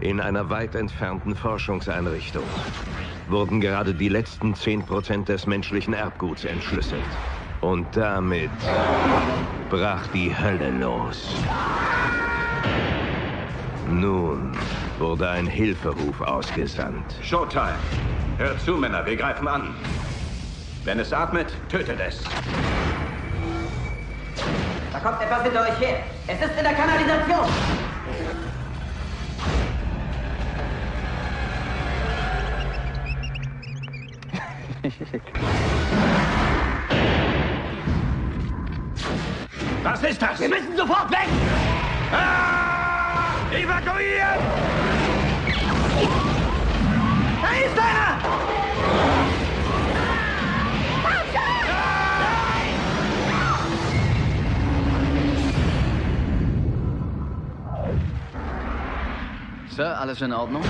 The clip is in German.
In einer weit entfernten Forschungseinrichtung wurden gerade die letzten 10% des menschlichen Erbguts entschlüsselt. Und damit brach die Hölle los. Nun wurde ein Hilferuf ausgesandt. Showtime. Hört zu, Männer, wir greifen an. Wenn es atmet, tötet es. Da kommt etwas hinter euch her. Es ist in der Kanalisation. Was ist das? Wir müssen sofort weg! Ah! Evakuieren! Da ist einer! Sir, alles in Ordnung?